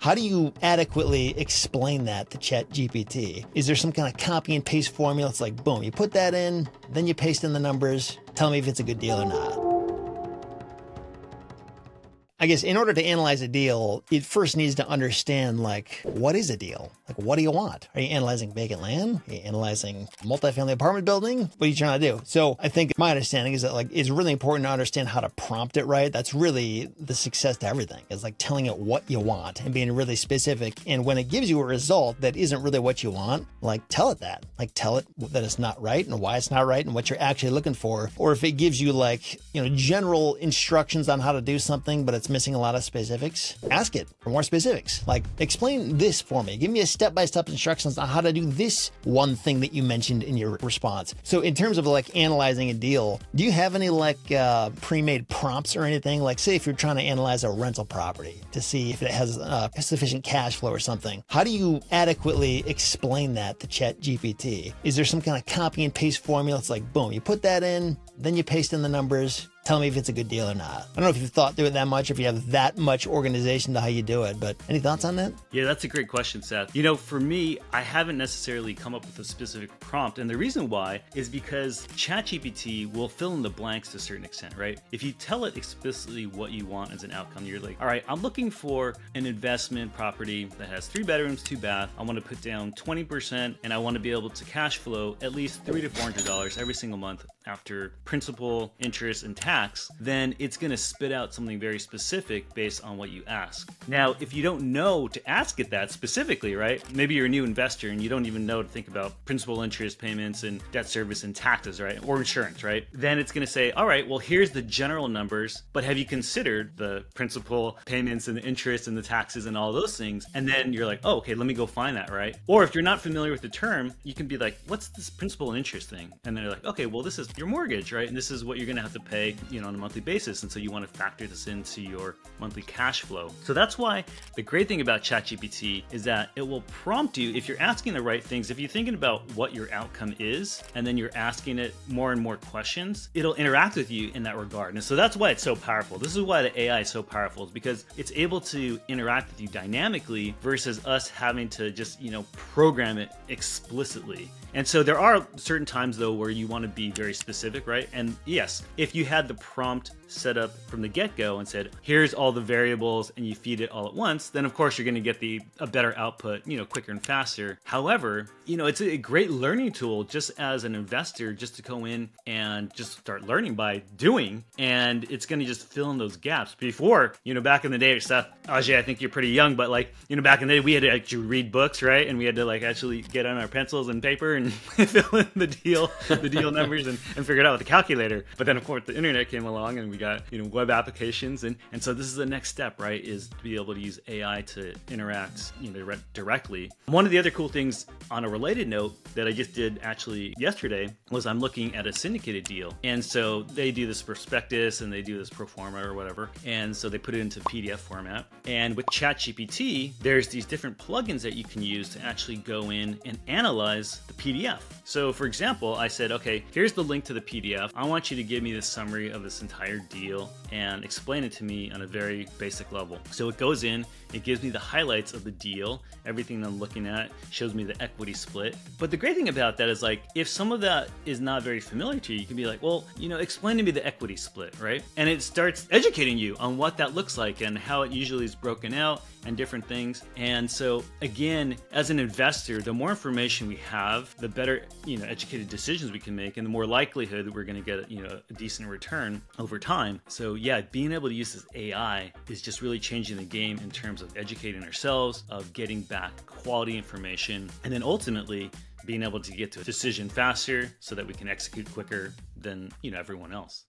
How do you adequately explain that to ChatGPT? Is there some kind of copy and paste formula? It's like, boom, you put that in, then you paste in the numbers, tell me if it's a good deal or not. I guess in order to analyze a deal, it first needs to understand like what is a deal? Like what do you want? Are you analyzing vacant land? Are you analyzing multifamily apartment building? What are you trying to do? So I think my understanding is that like it's really important to understand how to prompt it right. That's really the success to everything. It's like telling it what you want and being really specific. And when it gives you a result that isn't really what you want, like tell it that. Like tell it that it's not right and why it's not right and what you're actually looking for. Or if it gives you like, you know, general instructions on how to do something, but it's missing a lot of specifics, ask it for more specifics. Like, explain this for me. Give me a step by step instructions on how to do this one thing that you mentioned in your response. So, in terms of like analyzing a deal, do you have any like uh, pre made prompts or anything? Like, say, if you're trying to analyze a rental property to see if it has uh, sufficient cash flow or something, how do you adequately explain that to ChatGPT? Is there some kind of copy and paste formula? It's like, boom, you put that in, then you paste in the numbers tell me if it's a good deal or not. I don't know if you've thought through it that much, if you have that much organization to how you do it, but any thoughts on that? Yeah, that's a great question, Seth. You know, for me, I haven't necessarily come up with a specific prompt, and the reason why is because ChatGPT will fill in the blanks to a certain extent, right? If you tell it explicitly what you want as an outcome, you're like, all right, I'm looking for an investment property that has three bedrooms, two bath. I want to put down 20%, and I want to be able to cash flow at least three to four hundred dollars every single month after principal, interest, and tax, then it's to spit out something very specific based on what you ask. Now, if you don't know to ask it that specifically, right? Maybe you're a new investor and you don't even know to think about principal, interest payments, and debt service and taxes, right? Or insurance, right? Then it's to say, all right, well, here's the general numbers, but have you considered the principal payments and the interest and the taxes and all those things? And then you're like, oh, okay, let me go find that, right? Or if you're not familiar with the term, you can be like, what's this principal interest thing? And then they're like, okay, well, this is your mortgage, right? And this is what you're going to have to pay, you know, on a monthly basis. And so you want to factor this into your monthly cash flow. So that's why the great thing about ChatGPT is that it will prompt you if you're asking the right things. If you're thinking about what your outcome is, and then you're asking it more and more questions, it'll interact with you in that regard. And so that's why it's so powerful. This is why the AI is so powerful, is because it's able to interact with you dynamically versus us having to just, you know, program it explicitly. And so there are certain times though where you want to be very specific, right? And yes, if you had the prompt set up from the get-go and said, here's all the variables and you feed it all at once, then of course you're going to get the a better output, you know, quicker and faster. However, you know, it's a great learning tool just as an investor just to go in and just start learning by doing and it's going to just fill in those gaps. Before, you know, back in the day, Seth, Ajay, I think you're pretty young, but like, you know, back in the day we had to actually read books, right? And we had to like actually get on our pencils and paper and fill in the deal, the deal numbers and, and figure it out with the calculator. But then of course the internet came along and we got you know web applications. And and so this is the next step right is to be able to use ai to interact you know directly. One of the other cool things on a related note that i just did actually yesterday was i'm looking at a syndicated deal. And so they do this prospectus and they do this pro forma or whatever. And so they put it into pdf format. And with chatgpt there's these different plugins that you can use to actually go in and analyze the pdf so for example i said okay here's the link to the pdf i want you to give me the summary of this entire deal and explain it to me on a very basic level. So it goes in, it gives me the highlights of the deal, everything I'm looking at, shows me the equity split. But the great thing about that is like, if some of that is not very familiar to you, you can be like, well, you know, explain to me the equity split, right? And it starts educating you on what that looks like and how it usually is broken out and different things. And so again, as an investor, the more information we have, the better, you know, educated decisions we can make and the more likelihood that we're going to get, you know, a decent return over time. So yeah, being able to use this AI is just really changing the game in terms of educating ourselves, of getting back quality information, and then ultimately being able to get to a decision faster so that we can execute quicker than, you know, everyone else.